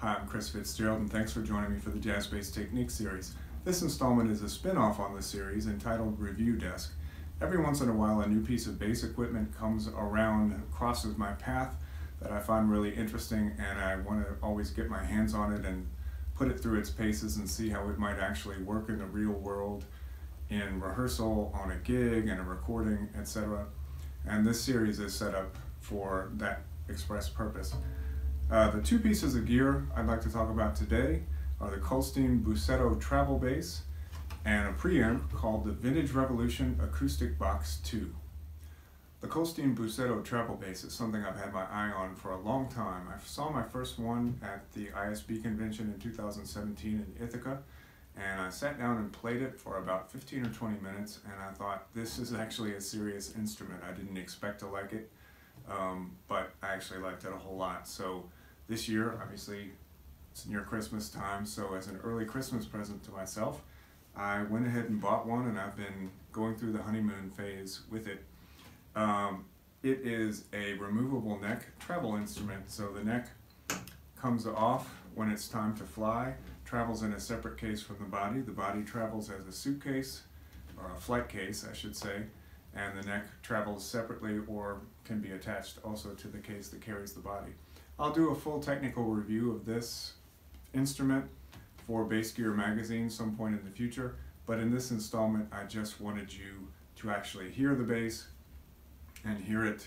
Hi, I'm Chris Fitzgerald, and thanks for joining me for the Jazz Bass Technique series. This installment is a spin-off on the series entitled Review Desk. Every once in a while, a new piece of bass equipment comes around, crosses my path that I find really interesting, and I want to always get my hands on it and put it through its paces and see how it might actually work in the real world in rehearsal, on a gig, and a recording, etc. And this series is set up for that express purpose. Uh, the two pieces of gear I'd like to talk about today are the Kolstein Busetto Travel Bass and a preamp called the Vintage Revolution Acoustic Box 2. The Kolstein Busetto Travel Bass is something I've had my eye on for a long time. I saw my first one at the ISB convention in 2017 in Ithaca and I sat down and played it for about 15 or 20 minutes and I thought this is actually a serious instrument. I didn't expect to like it, um, but I actually liked it a whole lot. So this year, obviously, it's near Christmas time, so as an early Christmas present to myself, I went ahead and bought one, and I've been going through the honeymoon phase with it. Um, it is a removable neck travel instrument, so the neck comes off when it's time to fly, travels in a separate case from the body. The body travels as a suitcase, or a flight case, I should say, and the neck travels separately or can be attached also to the case that carries the body. I'll do a full technical review of this instrument for Bass Gear magazine some point in the future, but in this installment I just wanted you to actually hear the bass and hear it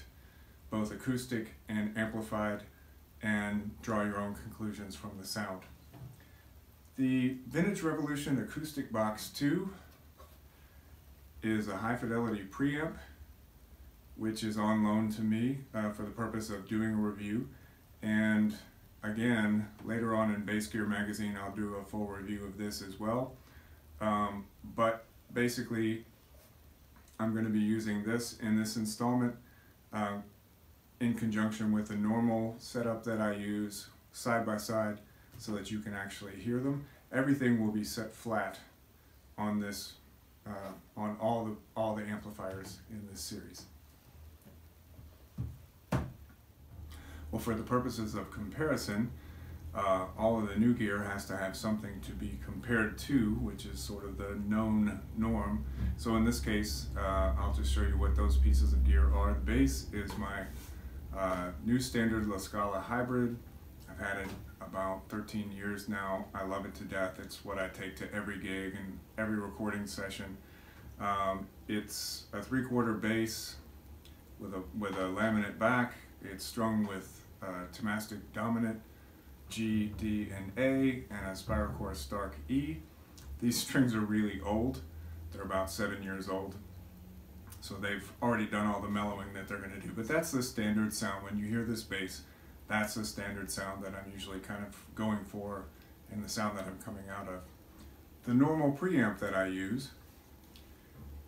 both acoustic and amplified and draw your own conclusions from the sound. The Vintage Revolution Acoustic Box 2 is a high fidelity preamp which is on loan to me uh, for the purpose of doing a review. And again, later on in Bass Gear magazine, I'll do a full review of this as well. Um, but basically, I'm going to be using this in this installment uh, in conjunction with the normal setup that I use side by side so that you can actually hear them. Everything will be set flat on this, uh, on all the, all the amplifiers in this series. Well, for the purposes of comparison, uh, all of the new gear has to have something to be compared to, which is sort of the known norm. So in this case, uh, I'll just show you what those pieces of gear are. The bass is my uh, new standard La Scala hybrid. I've had it about 13 years now. I love it to death. It's what I take to every gig and every recording session. Um, it's a three-quarter bass with a with a laminate back. It's strung with uh, Thomastik Dominant, G, D, and A, and a spiral Spirocore Stark E. These strings are really old. They're about seven years old. So they've already done all the mellowing that they're going to do. But that's the standard sound. When you hear this bass, that's the standard sound that I'm usually kind of going for and the sound that I'm coming out of. The normal preamp that I use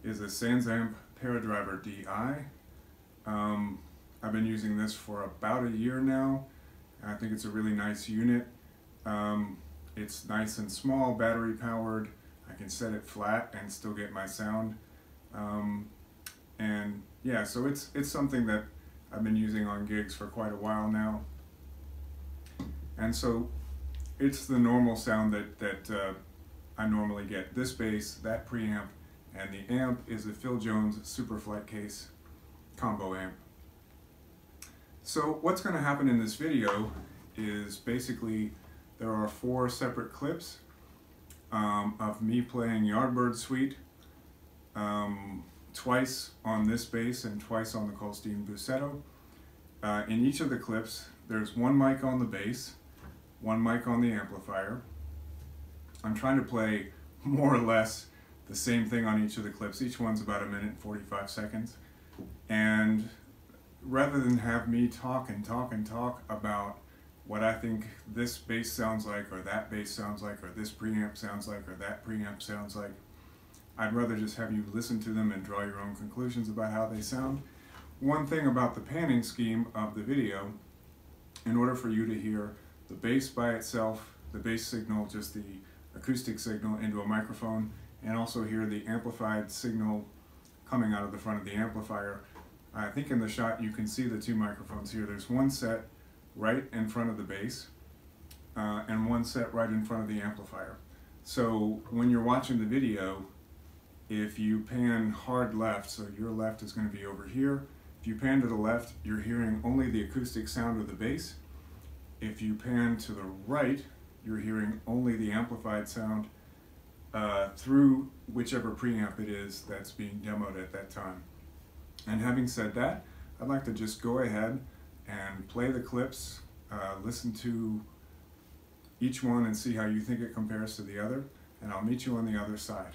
is a Sansamp Paradriver DI. Um, I've been using this for about a year now. I think it's a really nice unit. Um, it's nice and small, battery powered. I can set it flat and still get my sound. Um, and yeah, so it's, it's something that I've been using on gigs for quite a while now. And so it's the normal sound that, that uh, I normally get. This bass, that preamp, and the amp is a Phil Jones Superflight Case combo amp. So what's going to happen in this video is basically there are four separate clips um, of me playing Yardbird Suite um, twice on this bass and twice on the Kolstein Busetto. Uh, in each of the clips there's one mic on the bass, one mic on the amplifier. I'm trying to play more or less the same thing on each of the clips. Each one's about a minute and 45 seconds. And rather than have me talk and talk and talk about what I think this bass sounds like, or that bass sounds like, or this preamp sounds like, or that preamp sounds like, I'd rather just have you listen to them and draw your own conclusions about how they sound. One thing about the panning scheme of the video, in order for you to hear the bass by itself, the bass signal, just the acoustic signal into a microphone, and also hear the amplified signal coming out of the front of the amplifier, I think in the shot you can see the two microphones here. There's one set right in front of the bass uh, and one set right in front of the amplifier. So when you're watching the video, if you pan hard left, so your left is going to be over here. If you pan to the left, you're hearing only the acoustic sound of the bass. If you pan to the right, you're hearing only the amplified sound uh, through whichever preamp it is that's being demoed at that time. And having said that, I'd like to just go ahead and play the clips, uh, listen to each one and see how you think it compares to the other, and I'll meet you on the other side.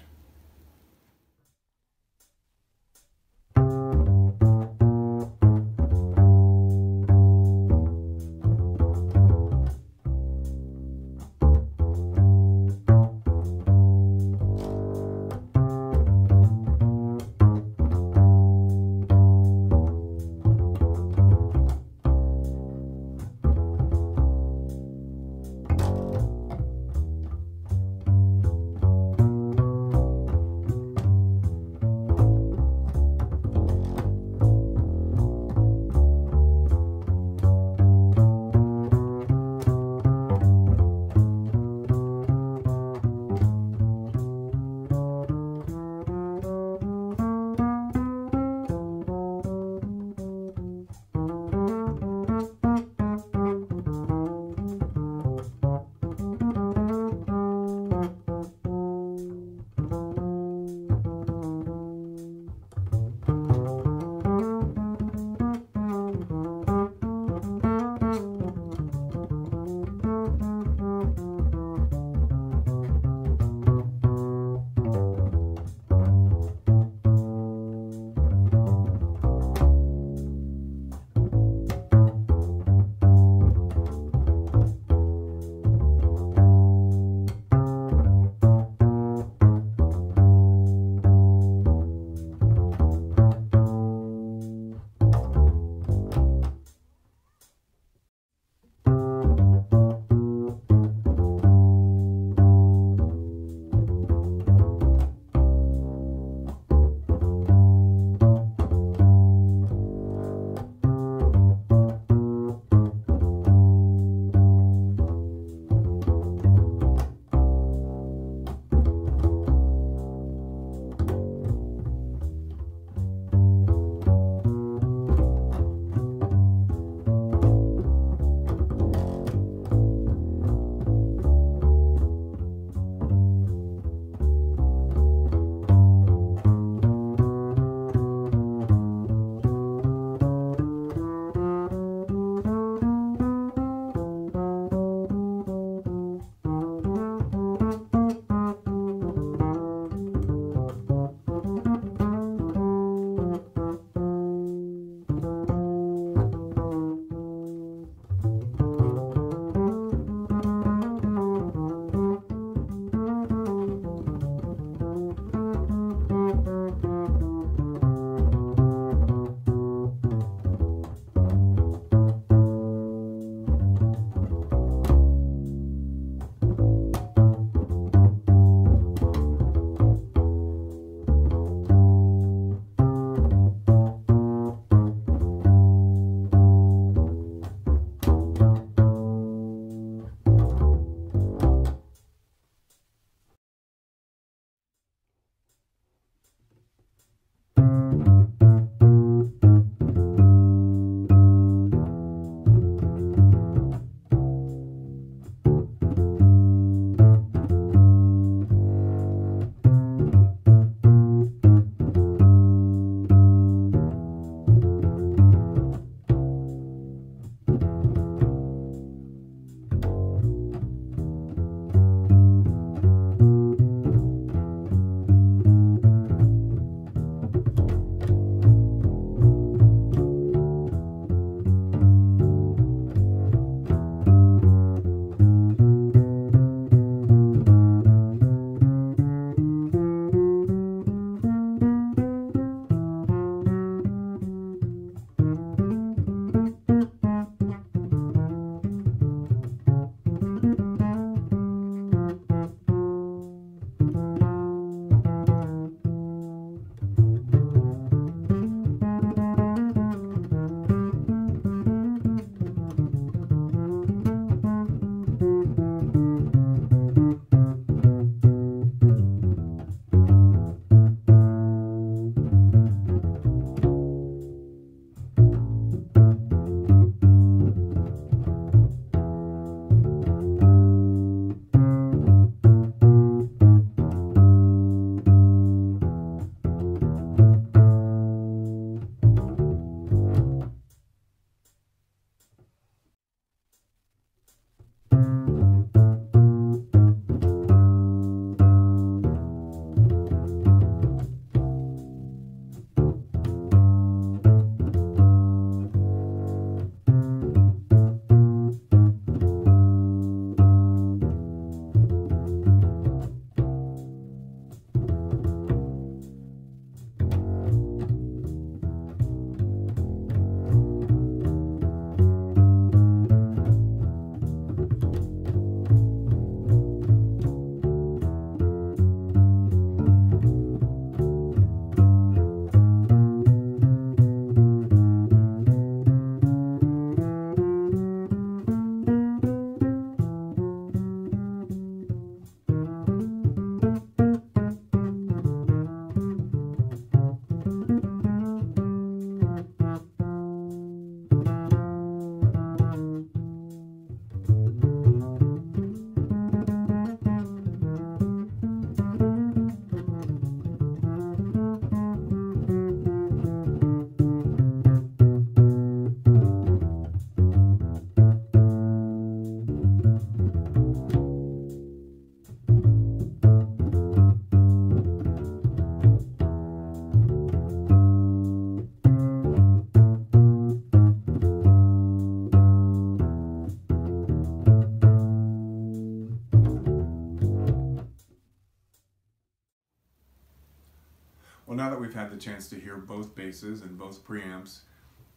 Chance to hear both basses and both preamps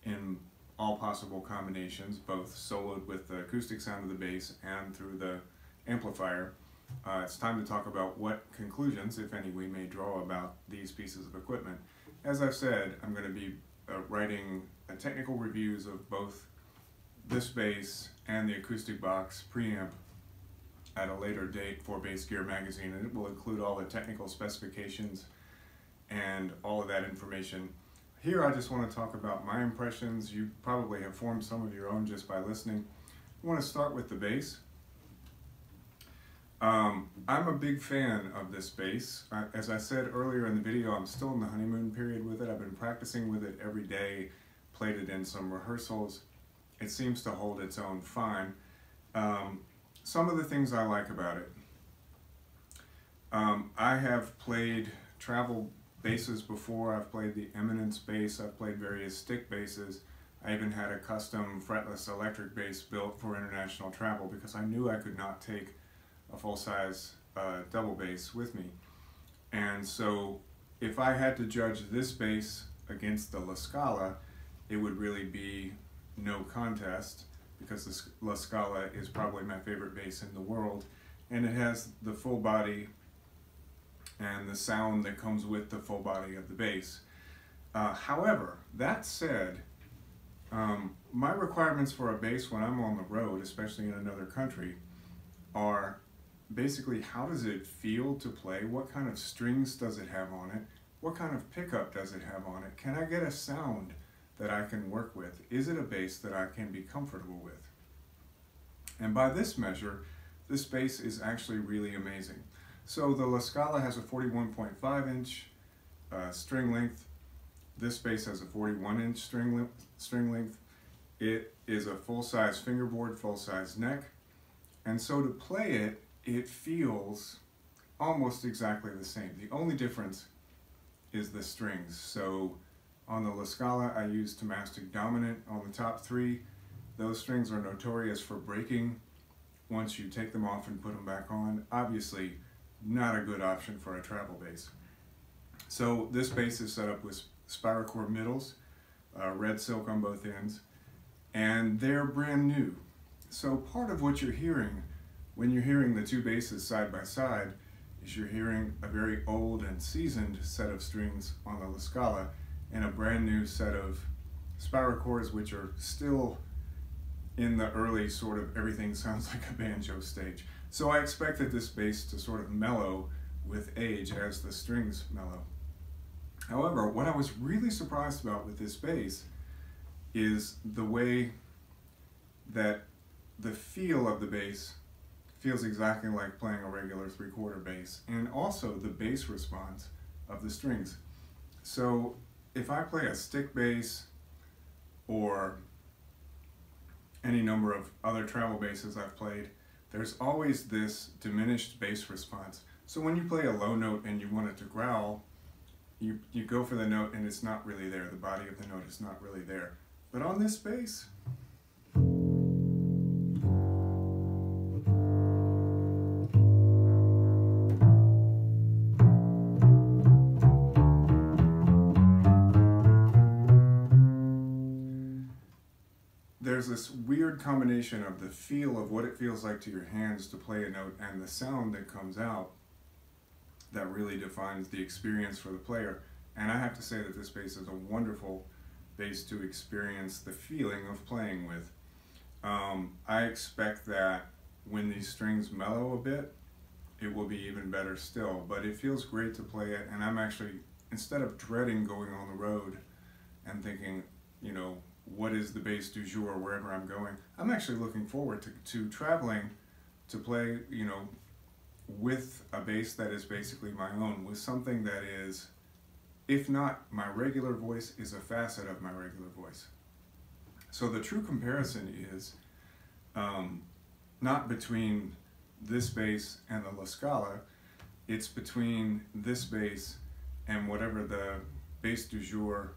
in all possible combinations, both soloed with the acoustic sound of the bass and through the amplifier. Uh, it's time to talk about what conclusions, if any, we may draw about these pieces of equipment. As I've said, I'm going to be uh, writing technical reviews of both this bass and the acoustic box preamp at a later date for Bass Gear magazine, and it will include all the technical specifications and all of that information. Here, I just want to talk about my impressions. You probably have formed some of your own just by listening. I want to start with the bass. Um, I'm a big fan of this bass. I, as I said earlier in the video, I'm still in the honeymoon period with it. I've been practicing with it every day, played it in some rehearsals. It seems to hold its own fine. Um, some of the things I like about it. Um, I have played travel basses before. I've played the Eminence bass. I've played various stick basses. I even had a custom fretless electric bass built for international travel because I knew I could not take a full-size uh, double bass with me. And so if I had to judge this bass against the La Scala, it would really be no contest because the La Scala is probably my favorite bass in the world. And it has the full body and the sound that comes with the full body of the bass. Uh, however, that said, um, my requirements for a bass when I'm on the road, especially in another country, are basically how does it feel to play? What kind of strings does it have on it? What kind of pickup does it have on it? Can I get a sound that I can work with? Is it a bass that I can be comfortable with? And by this measure, this bass is actually really amazing. So the La Scala has a 41.5 inch uh, string length. This bass has a 41 inch string, le string length. It is a full-size fingerboard, full-size neck. And so to play it, it feels almost exactly the same. The only difference is the strings. So on the La Scala, I use Thomastik Dominant on the top three. Those strings are notorious for breaking once you take them off and put them back on. Obviously, not a good option for a travel bass. So this bass is set up with Spirocore middles, uh, red silk on both ends, and they're brand new. So part of what you're hearing when you're hearing the two basses side by side is you're hearing a very old and seasoned set of strings on the La Scala and a brand new set of Spirocores which are still in the early sort of everything sounds like a banjo stage. So I expected this bass to sort of mellow with age as the strings mellow. However, what I was really surprised about with this bass is the way that the feel of the bass feels exactly like playing a regular three quarter bass and also the bass response of the strings. So if I play a stick bass or any number of other travel basses I've played, there's always this diminished bass response. So when you play a low note and you want it to growl, you, you go for the note and it's not really there. The body of the note is not really there. But on this bass, weird combination of the feel of what it feels like to your hands to play a note and the sound that comes out that really defines the experience for the player. And I have to say that this bass is a wonderful bass to experience the feeling of playing with. Um, I expect that when these strings mellow a bit, it will be even better still. But it feels great to play it, and I'm actually, instead of dreading going on the road and thinking, you know, what is the bass du jour wherever I'm going. I'm actually looking forward to, to traveling to play, you know, with a bass that is basically my own, with something that is, if not my regular voice, is a facet of my regular voice. So the true comparison is um, not between this bass and the La Scala, it's between this bass and whatever the bass du jour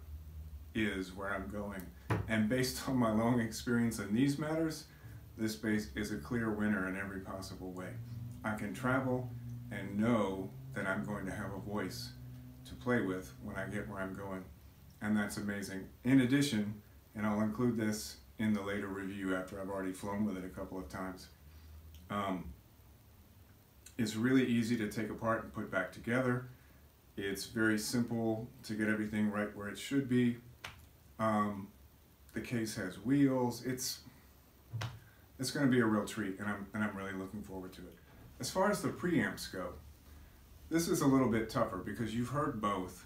is where I'm going. And based on my long experience in these matters, this bass is a clear winner in every possible way. I can travel and know that I'm going to have a voice to play with when I get where I'm going. And that's amazing. In addition, and I'll include this in the later review after I've already flown with it a couple of times, um, it's really easy to take apart and put back together. It's very simple to get everything right where it should be. Um, the case has wheels. It's it's going to be a real treat, and I'm and I'm really looking forward to it. As far as the preamps go, this is a little bit tougher because you've heard both.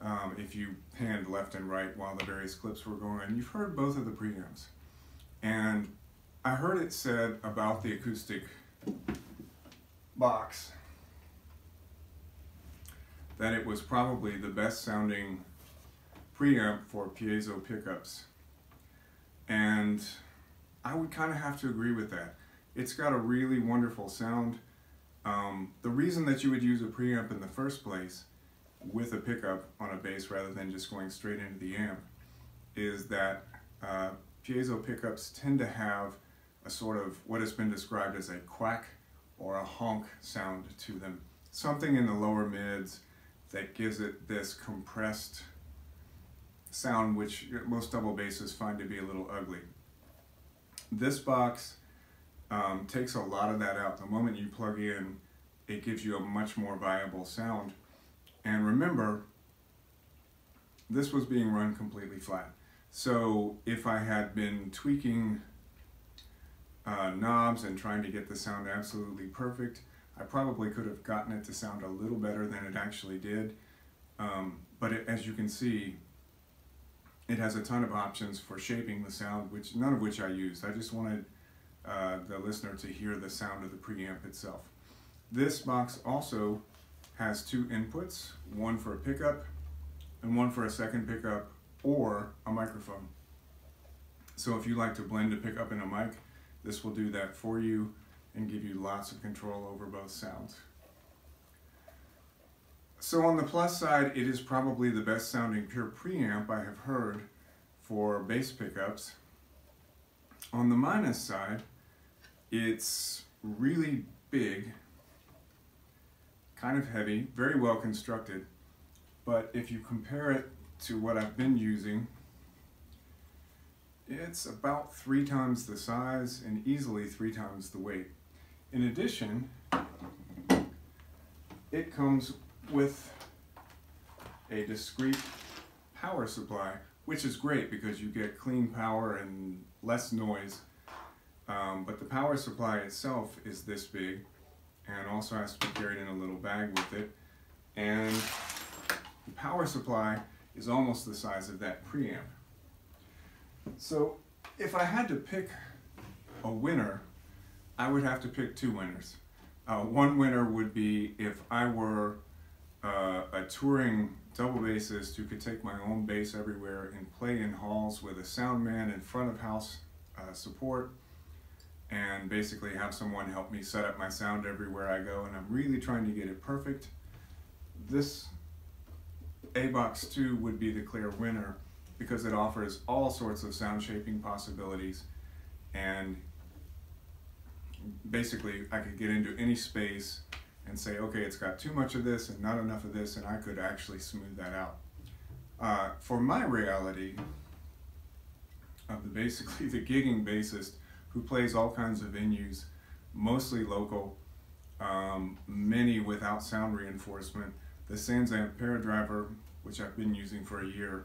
Um, if you panned left and right while the various clips were going, on, you've heard both of the preamps, and I heard it said about the acoustic box that it was probably the best sounding preamp for piezo pickups. And I would kind of have to agree with that. It's got a really wonderful sound. Um, the reason that you would use a preamp in the first place with a pickup on a bass rather than just going straight into the amp is that uh, piezo pickups tend to have a sort of what has been described as a quack or a honk sound to them. Something in the lower mids that gives it this compressed sound which most double basses find to be a little ugly. This box um, takes a lot of that out. The moment you plug in, it gives you a much more viable sound. And remember, this was being run completely flat. So if I had been tweaking uh, knobs and trying to get the sound absolutely perfect, I probably could have gotten it to sound a little better than it actually did. Um, but it, as you can see, it has a ton of options for shaping the sound, which none of which I used. I just wanted uh, the listener to hear the sound of the preamp itself. This box also has two inputs, one for a pickup and one for a second pickup or a microphone. So if you like to blend a pickup and a mic, this will do that for you and give you lots of control over both sounds. So on the plus side, it is probably the best sounding pure preamp I have heard for bass pickups. On the minus side, it's really big, kind of heavy, very well constructed, but if you compare it to what I've been using, it's about three times the size and easily three times the weight. In addition, it comes with a discrete power supply, which is great because you get clean power and less noise. Um, but the power supply itself is this big and also has to be carried in a little bag with it. And the power supply is almost the size of that preamp. So if I had to pick a winner, I would have to pick two winners. Uh, one winner would be if I were uh, a touring double bassist who could take my own bass everywhere and play in halls with a sound man in front of house uh, support and basically have someone help me set up my sound everywhere I go and I'm really trying to get it perfect. This A-Box 2 would be the clear winner because it offers all sorts of sound shaping possibilities and basically I could get into any space and say, okay, it's got too much of this and not enough of this, and I could actually smooth that out. Uh, for my reality of the basically the gigging bassist who plays all kinds of venues, mostly local, um, many without sound reinforcement, the Sans SansAmp Paradriver, which I've been using for a year,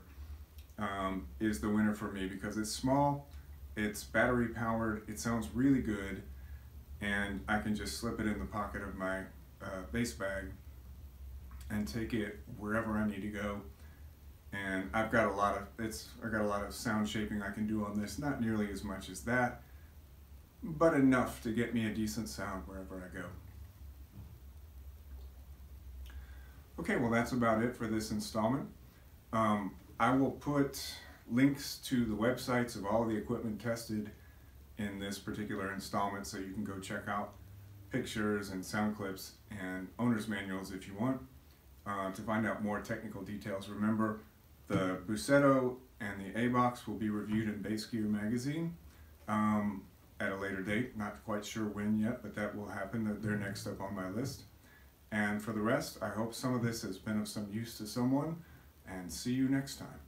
um, is the winner for me because it's small, it's battery powered, it sounds really good, and I can just slip it in the pocket of my uh, bass bag and take it wherever I need to go. And I've got a lot of it's I got a lot of sound shaping I can do on this. Not nearly as much as that, but enough to get me a decent sound wherever I go. Okay, well that's about it for this installment. Um, I will put links to the websites of all the equipment tested in this particular installment so you can go check out pictures and sound clips and owner's manuals if you want. Uh, to find out more technical details, remember the Busetto and the A-Box will be reviewed in Bass Gear magazine um, at a later date. Not quite sure when yet, but that will happen. They're next up on my list. And for the rest, I hope some of this has been of some use to someone, and see you next time.